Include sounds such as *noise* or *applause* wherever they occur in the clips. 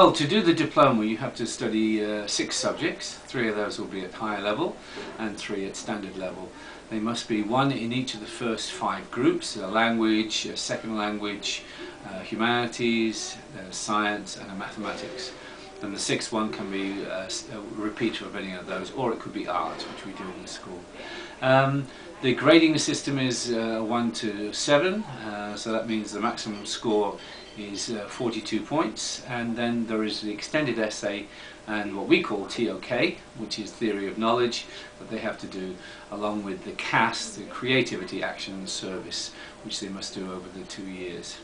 Well, to do the diploma you have to study uh, six subjects. Three of those will be at higher level and three at standard level. They must be one in each of the first five groups, a language, a second language, uh, humanities, uh, science and mathematics. And the sixth one can be uh, a repeater of any of those, or it could be art, which we do in the school. Um, the grading system is uh, 1 to 7, uh, so that means the maximum score is uh, 42 points and then there is the extended essay and what we call TOK which is theory of knowledge that they have to do along with the CAS, the creativity action service which they must do over the two years.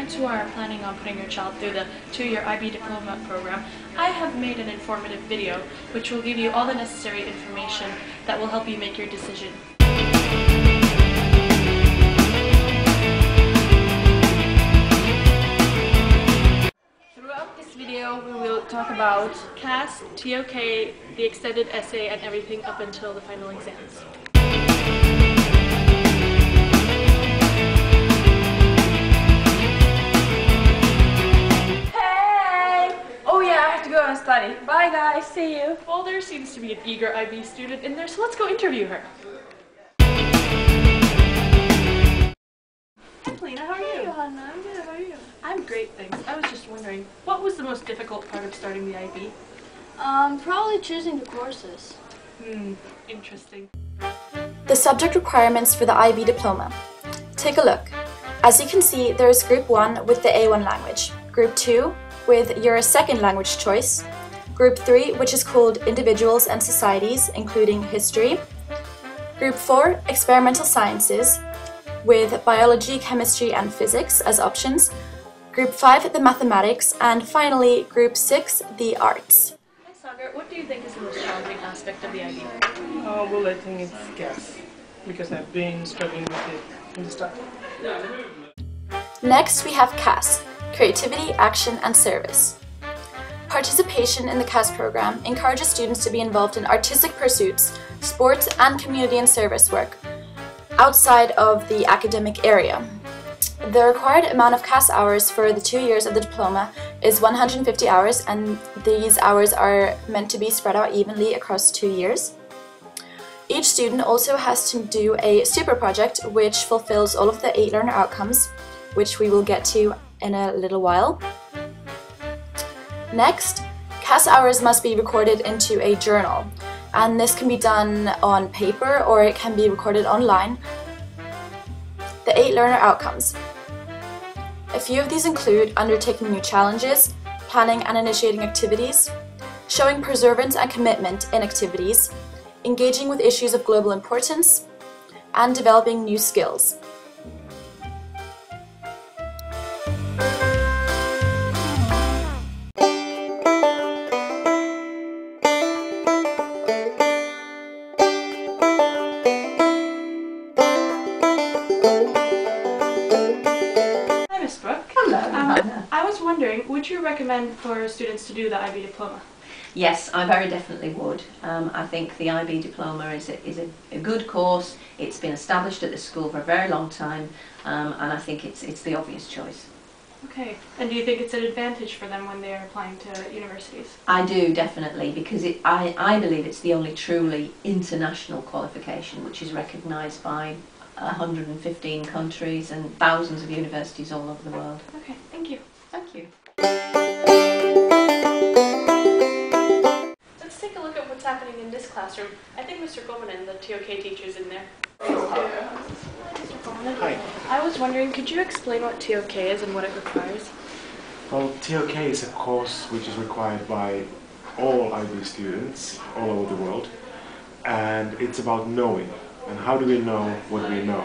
Parents who are planning on putting your child through the two-year IB diploma program, I have made an informative video which will give you all the necessary information that will help you make your decision. Throughout this video we will talk about CAS, TOK, the extended essay, and everything up until the final exams. Well, there seems to be an eager IB student in there, so let's go interview her. Hi Polina, how are you? Hey Johanna, I'm good, how are you? I'm great, thanks. I was just wondering, what was the most difficult part of starting the IB? Um, probably choosing the courses. Hmm, interesting. The subject requirements for the IB diploma. Take a look. As you can see, there is Group 1 with the A1 language, Group 2 with your second language choice, Group 3, which is called Individuals and Societies, including History. Group 4, Experimental Sciences, with Biology, Chemistry and Physics as options. Group 5, the Mathematics, and finally Group 6, the Arts. Hi Sagar, what do you think is the most challenging aspect of the IB? Uh, well, I think it's CAS, because I've been struggling with it from the start. Next, we have CAS, Creativity, Action and Service. Participation in the CAS program encourages students to be involved in artistic pursuits, sports and community and service work outside of the academic area. The required amount of CAS hours for the two years of the diploma is 150 hours and these hours are meant to be spread out evenly across two years. Each student also has to do a super project which fulfills all of the eight learner outcomes, which we will get to in a little while. Next, CAS hours must be recorded into a journal and this can be done on paper or it can be recorded online. The eight learner outcomes. A few of these include undertaking new challenges, planning and initiating activities, showing perseverance and commitment in activities, engaging with issues of global importance, and developing new skills. *laughs* wondering, would you recommend for students to do the IB diploma? Yes, I very definitely would. Um, I think the IB diploma is, a, is a, a, good course. It's been established at the school for a very long time, um, and I think it's, it's the obvious choice. Okay, and do you think it's an advantage for them when they're applying to universities? I do, definitely, because it, I, I believe it's the only truly international qualification which is recognised by 115 countries and thousands of universities all over the world. Okay, classroom. I think Mr. Gomanen, the TOK teacher, is in there. Hi. I was wondering, could you explain what TOK is and what it requires? Well, TOK is a course which is required by all IB students all over the world and it's about knowing and how do we know what we know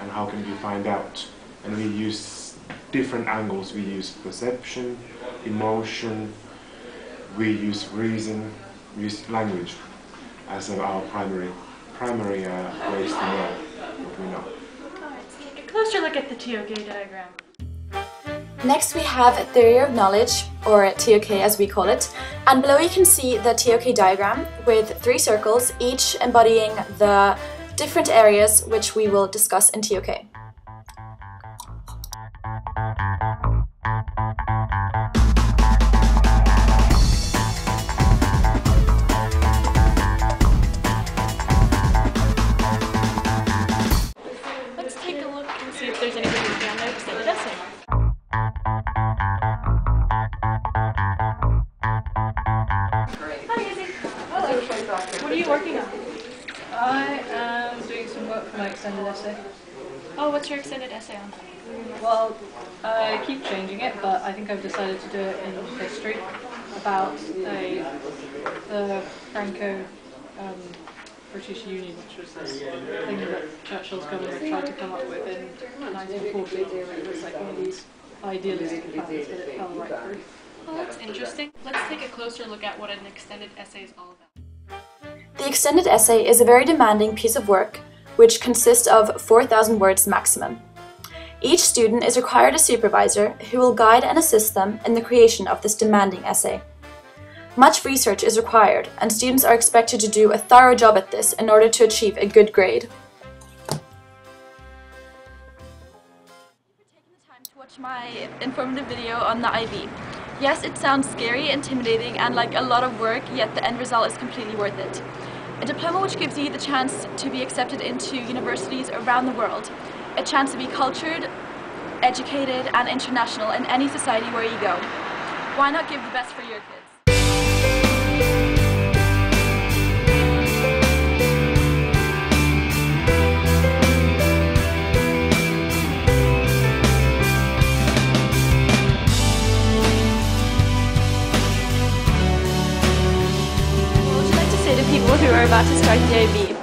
and how can we find out and we use different angles. We use perception, emotion, we use reason, we use language as of our primary primary uh, ways to know what we know. Alright, let's take a closer look at the TOK diagram. Next we have Theory of Knowledge, or TOK as we call it, and below you can see the TOK diagram with three circles, each embodying the different areas which we will discuss in TOK. Working on? I am doing some work for my extended essay. Oh, what's your extended essay on? Well, I keep changing it, but I think I've decided to do it in history about a, the Franco um, British Union, which was this thing that Churchill's government tried to come up with in 1940. It was like one of these idealistic plans, but it fell right through. Well, that's interesting. Let's take a closer look at what an extended essay is all about. The extended essay is a very demanding piece of work which consists of 4,000 words maximum. Each student is required a supervisor who will guide and assist them in the creation of this demanding essay. Much research is required and students are expected to do a thorough job at this in order to achieve a good grade. watch my informative video on the IB. Yes, it sounds scary, intimidating, and like a lot of work, yet the end result is completely worth it. A diploma which gives you the chance to be accepted into universities around the world. A chance to be cultured, educated, and international in any society where you go. Why not give the best for your kids? What